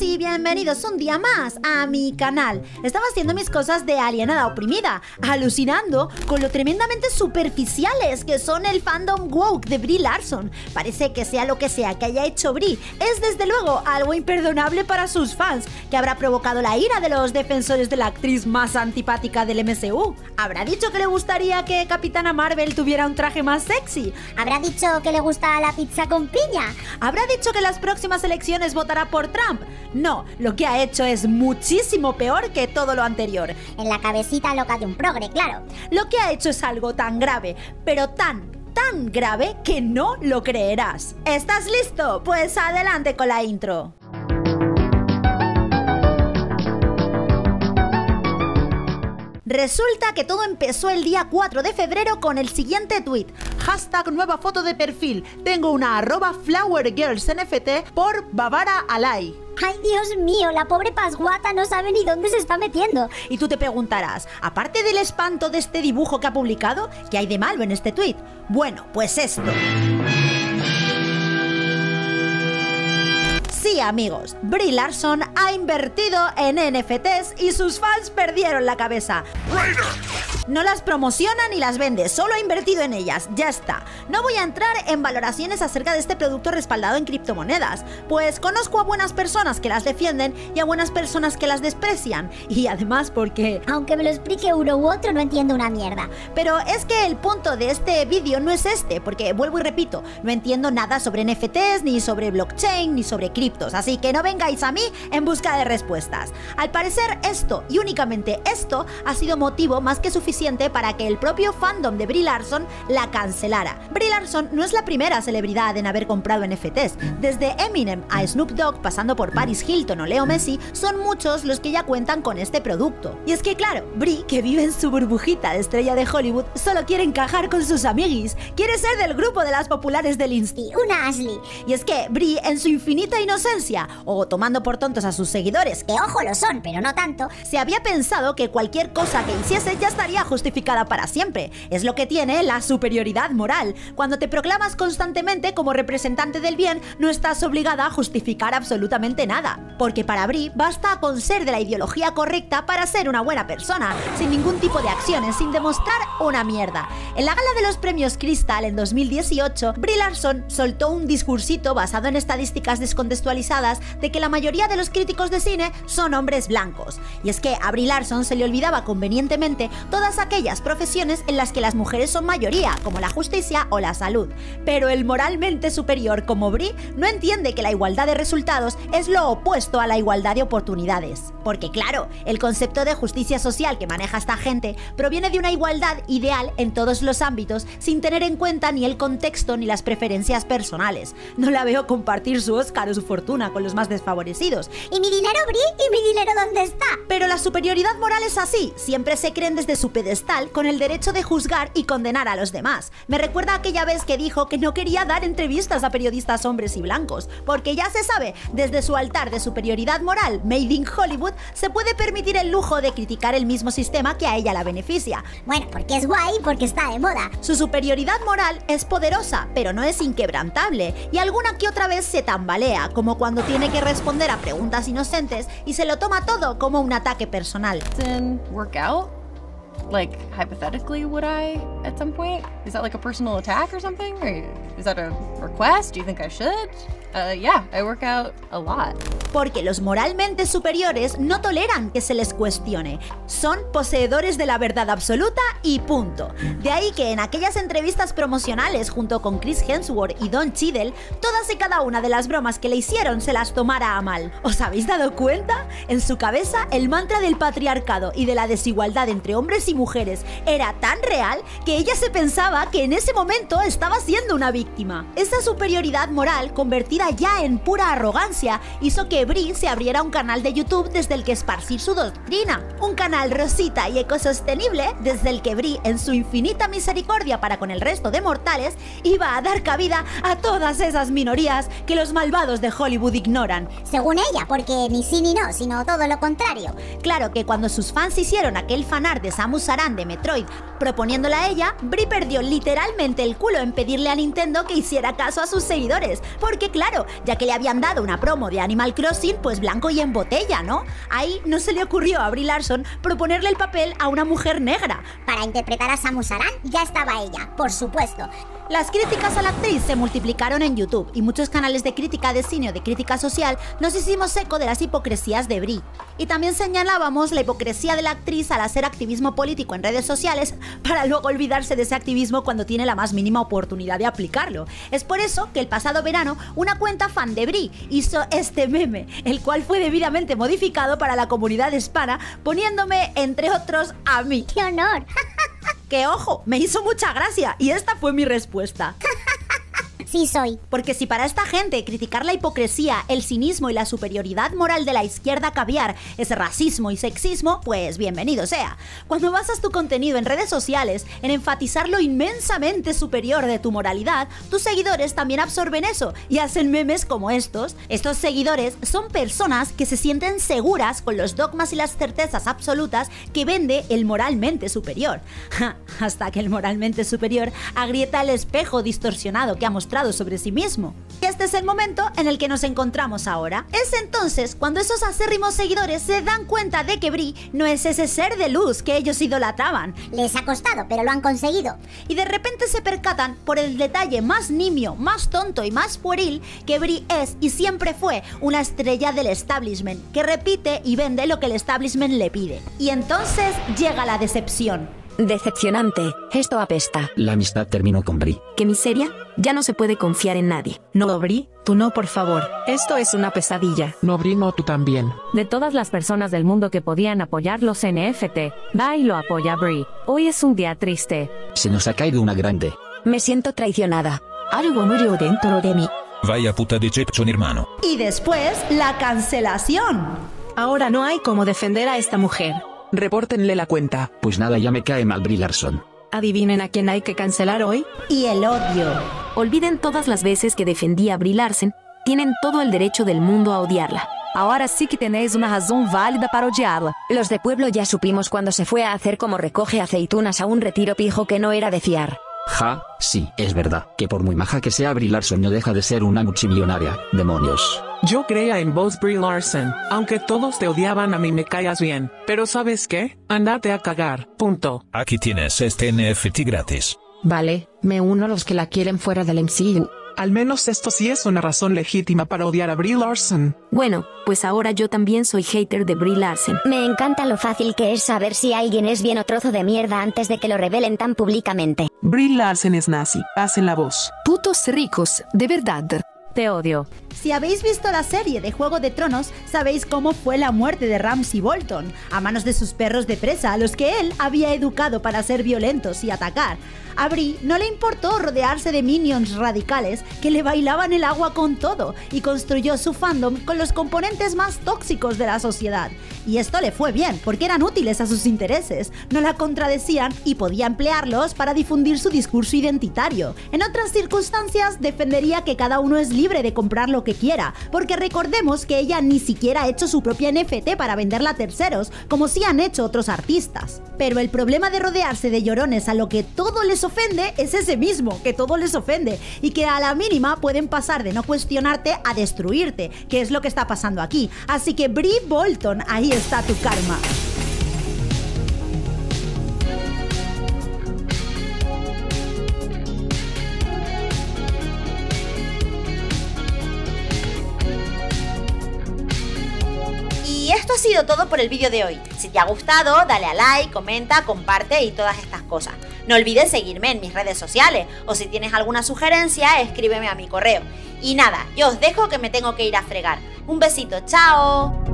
y bienvenidos un día más a mi canal. Estaba haciendo mis cosas de alienada oprimida, alucinando con lo tremendamente superficiales que son el fandom woke de Brie Larson. Parece que sea lo que sea que haya hecho Brie, es desde luego algo imperdonable para sus fans, que habrá provocado la ira de los defensores de la actriz más antipática del MCU. ¿Habrá dicho que le gustaría que Capitana Marvel tuviera un traje más sexy? ¿Habrá dicho que le gusta la pizza con piña? ¿Habrá dicho que las próximas elecciones votará por Trump? No, lo que ha hecho es muchísimo peor que todo lo anterior. En la cabecita loca de un progre, claro. Lo que ha hecho es algo tan grave, pero tan, tan grave que no lo creerás. ¿Estás listo? Pues adelante con la intro. Resulta que todo empezó el día 4 de febrero con el siguiente tweet. Hashtag nueva foto de perfil. Tengo una arroba flowergirlsnft por Bavara Alay. Ay, Dios mío, la pobre pasguata no sabe ni dónde se está metiendo. Y tú te preguntarás, aparte del espanto de este dibujo que ha publicado, ¿qué hay de malo en este tweet? Bueno, pues esto. Sí, amigos, Brie Larson ha invertido en NFTs y sus fans perdieron la cabeza. No las promociona ni las vende, solo ha invertido en ellas, ya está. No voy a entrar en valoraciones acerca de este producto respaldado en criptomonedas, pues conozco a buenas personas que las defienden y a buenas personas que las desprecian. Y además porque... Aunque me lo explique uno u otro, no entiendo una mierda. Pero es que el punto de este vídeo no es este, porque vuelvo y repito, no entiendo nada sobre NFTs, ni sobre blockchain, ni sobre así que no vengáis a mí en busca de respuestas. Al parecer esto, y únicamente esto, ha sido motivo más que suficiente para que el propio fandom de Brie Larson la cancelara. Brie Larson no es la primera celebridad en haber comprado NFTs. Desde Eminem a Snoop Dogg, pasando por Paris Hilton o Leo Messi, son muchos los que ya cuentan con este producto. Y es que claro, Brie, que vive en su burbujita de estrella de Hollywood, solo quiere encajar con sus amiguis, quiere ser del grupo de las populares del Insti. Una Ashley. Y es que Brie, en su infinita inocencia, o tomando por tontos a sus seguidores, que ojo lo son, pero no tanto, se había pensado que cualquier cosa que hiciese ya estaría justificada para siempre. Es lo que tiene la superioridad moral. Cuando te proclamas constantemente como representante del bien, no estás obligada a justificar absolutamente nada. Porque para Brie basta con ser de la ideología correcta para ser una buena persona, sin ningún tipo de acciones, sin demostrar una mierda. En la gala de los premios Crystal en 2018, Brie Larson soltó un discursito basado en estadísticas descontextualizadas de que la mayoría de los críticos de cine son hombres blancos. Y es que a Brie Larson se le olvidaba convenientemente todas aquellas profesiones en las que las mujeres son mayoría, como la justicia o la salud. Pero el moralmente superior como Brie no entiende que la igualdad de resultados es lo opuesto a la igualdad de oportunidades. Porque claro, el concepto de justicia social que maneja esta gente proviene de una igualdad ideal en todos los ámbitos sin tener en cuenta ni el contexto ni las preferencias personales. No la veo compartir su Oscar o su fortuna con los más desfavorecidos. ¿Y mi dinero, Brie? ¿Y mi dinero dónde está? Pero la superioridad moral es así, siempre se creen desde su pedestal con el derecho de juzgar y condenar a los demás. Me recuerda aquella vez que dijo que no quería dar entrevistas a periodistas hombres y blancos, porque ya se sabe, desde su altar de superioridad moral, Made in Hollywood, se puede permitir el lujo de criticar el mismo sistema que a ella la beneficia. Bueno, porque es guay, porque está de moda. Su superioridad moral es poderosa, pero no es inquebrantable, y alguna que otra vez se tambalea, como cuando tiene que responder a preguntas inocentes y se lo toma todo como un ataque personal. Like, hypothetically, would I at some point? Is that like a personal attack or something? Or is that a request? Do you think I should? Uh, yeah, I work out a lot. Porque los moralmente superiores no toleran que se les cuestione. Son poseedores de la verdad absoluta y punto. De ahí que en aquellas entrevistas promocionales junto con Chris Hemsworth y Don Cheadle, todas y cada una de las bromas que le hicieron se las tomara a mal. ¿Os habéis dado cuenta? En su cabeza, el mantra del patriarcado y de la desigualdad entre hombres y mujeres era tan real que ella se pensaba que en ese momento estaba siendo una víctima. Esa superioridad moral convertida ya en pura arrogancia hizo que Brie se abriera un canal de YouTube desde el que esparcir su doctrina. Un canal rosita y ecosostenible desde el que Brie, en su infinita misericordia para con el resto de mortales, iba a dar cabida a todas esas minorías que los malvados de Hollywood ignoran. Según ella, porque ni sí ni no, sino todo lo contrario. Claro que cuando sus fans hicieron aquel fanar de Samus Aran de Metroid proponiéndola a ella, Brie perdió literalmente el culo en pedirle a Nintendo que hiciera caso a sus seguidores, porque claro, claro, ya que le habían dado una promo de Animal Crossing, pues blanco y en botella, ¿no? Ahí no se le ocurrió a Brie Larson proponerle el papel a una mujer negra. Para interpretar a Samus Aran ya estaba ella, por supuesto. Las críticas a la actriz se multiplicaron en YouTube y muchos canales de crítica de cine o de crítica social nos hicimos eco de las hipocresías de Brie. Y también señalábamos la hipocresía de la actriz al hacer activismo político en redes sociales para luego olvidarse de ese activismo cuando tiene la más mínima oportunidad de aplicarlo. Es por eso que el pasado verano una cuenta fan de Brie hizo este meme, el cual fue debidamente modificado para la comunidad hispana poniéndome entre otros a mí. ¡Qué honor! Que ojo, me hizo mucha gracia y esta fue mi respuesta. Sí soy. Porque si para esta gente criticar la hipocresía, el cinismo y la superioridad moral de la izquierda caviar es racismo y sexismo, pues bienvenido sea. Cuando basas tu contenido en redes sociales en enfatizar lo inmensamente superior de tu moralidad, tus seguidores también absorben eso y hacen memes como estos. Estos seguidores son personas que se sienten seguras con los dogmas y las certezas absolutas que vende el moralmente superior. Hasta que el moralmente superior agrieta el espejo distorsionado que ha mostrado sobre sí mismo. Y este es el momento en el que nos encontramos ahora. Es entonces cuando esos acérrimos seguidores se dan cuenta de que Brie no es ese ser de luz que ellos idolatraban. Les ha costado, pero lo han conseguido. Y de repente se percatan por el detalle más nimio, más tonto y más pueril que Brie es y siempre fue una estrella del establishment que repite y vende lo que el establishment le pide. Y entonces llega la decepción. Decepcionante. Esto apesta. La amistad terminó con Brie. ¿Qué miseria? Ya no se puede confiar en nadie. No, Bri, tú no, por favor. Esto es una pesadilla. No, Bri, no, tú también. De todas las personas del mundo que podían apoyar los NFT, va y lo apoya Brie. Hoy es un día triste. Se nos ha caído una grande. Me siento traicionada. Algo murió dentro de mí. Vaya puta decepción, hermano. Y después, la cancelación. Ahora no hay cómo defender a esta mujer. Repórtenle la cuenta. Pues nada, ya me cae mal Brie Larson. Adivinen a quién hay que cancelar hoy. Y el odio. Olviden todas las veces que defendí a Brie Larson. Tienen todo el derecho del mundo a odiarla. Ahora sí que tenéis una razón válida para odiarla. Los de pueblo ya supimos cuando se fue a hacer como recoge aceitunas a un retiro pijo que no era de fiar. Ja, sí, es verdad, que por muy maja que sea Brie Larson no deja de ser una multimillonaria. Demonios. Yo creía en vos, Brie Larson. Aunque todos te odiaban, a mí me callas bien. Pero ¿sabes qué? Andate a cagar. Punto. Aquí tienes este NFT gratis. Vale, me uno a los que la quieren fuera del MCU. Al menos esto sí es una razón legítima para odiar a Brie Larson. Bueno, pues ahora yo también soy hater de Brie Larson. Me encanta lo fácil que es saber si alguien es bien o trozo de mierda antes de que lo revelen tan públicamente. Brie Larson es nazi. Hacen la voz. Putos ricos, de verdad. Te odio. Si habéis visto la serie de Juego de Tronos, sabéis cómo fue la muerte de Ramsay Bolton, a manos de sus perros de presa, a los que él había educado para ser violentos y atacar. A Brie no le importó rodearse de minions radicales que le bailaban el agua con todo y construyó su fandom con los componentes más tóxicos de la sociedad. Y esto le fue bien, porque eran útiles a sus intereses, no la contradecían y podía emplearlos para difundir su discurso identitario. En otras circunstancias defendería que cada uno es libre de comprar lo que quiera, porque recordemos que ella ni siquiera ha hecho su propia NFT para venderla a terceros, como sí han hecho otros artistas. Pero el problema de rodearse de llorones a lo que todo les ofende es ese mismo, que todo les ofende, y que a la mínima pueden pasar de no cuestionarte a destruirte, que es lo que está pasando aquí. Así que Brie Bolton, ahí está tu karma. Todo por el vídeo de hoy. Si te ha gustado, dale a like, comenta, comparte y todas estas cosas. No olvides seguirme en mis redes sociales o si tienes alguna sugerencia, escríbeme a mi correo. Y nada, yo os dejo que me tengo que ir a fregar. Un besito, chao.